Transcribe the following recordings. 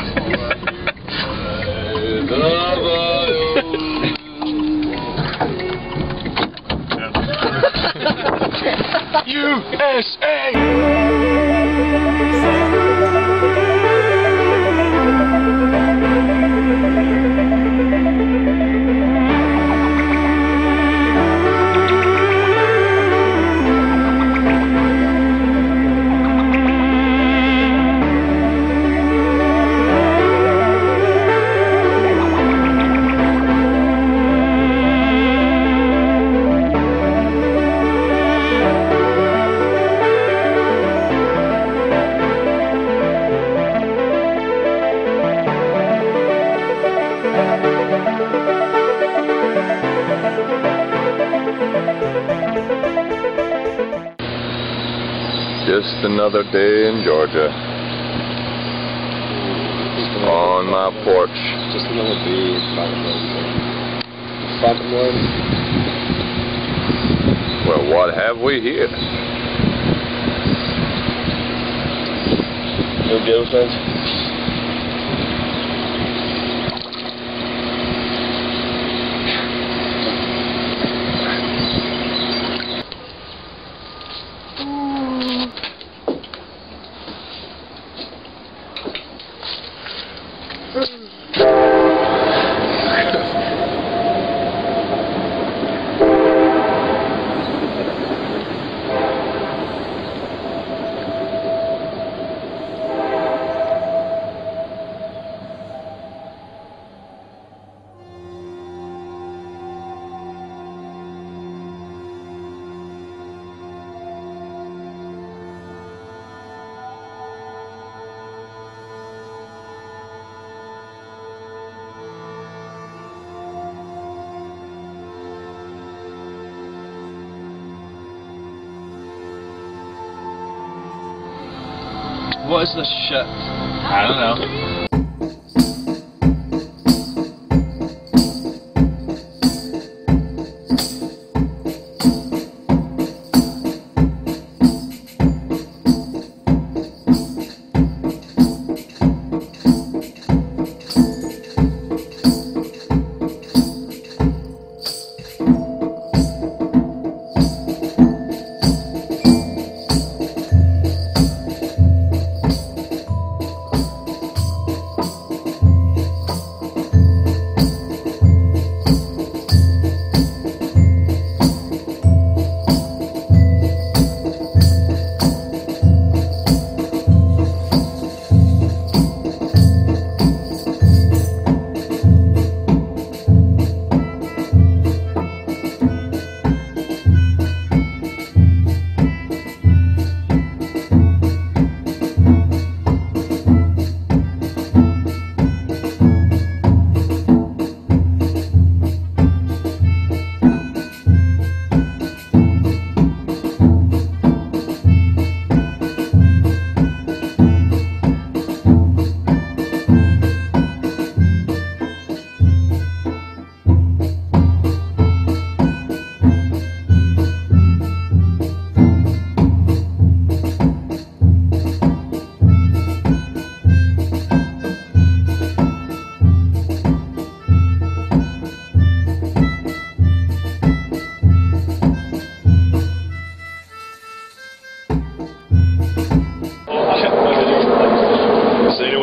USA! Just another day in Georgia. On my porch. Just another day. One. Well, what have we here? No girlfriend. What is this shit? I don't know.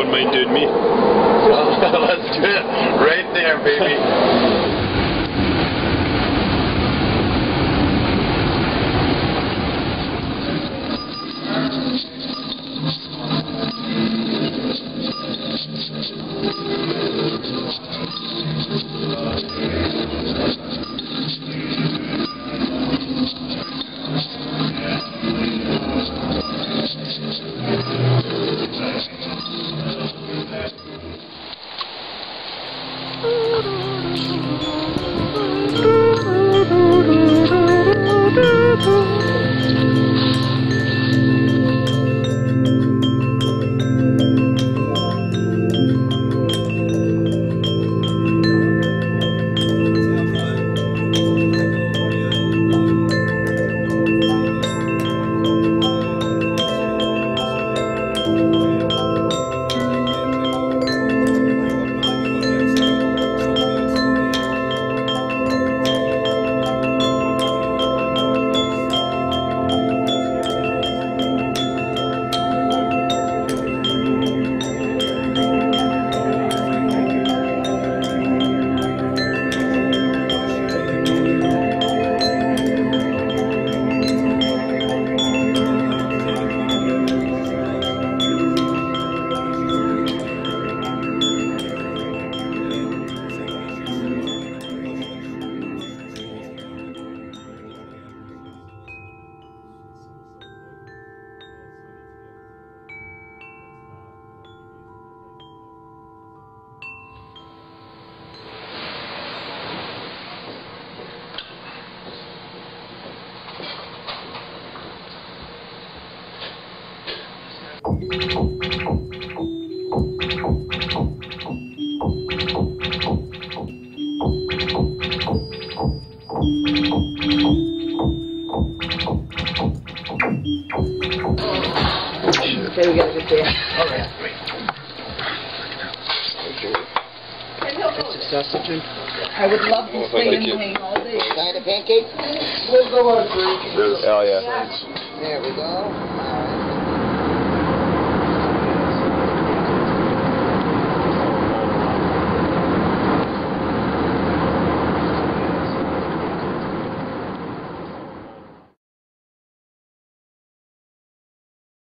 mind doing me? Let's do it. Right there, baby. Okay, we gotta get there. All right. It's a sausage. I would love to stay in Thank you. All day. Can I have a pancake? Oh, yeah. There we go.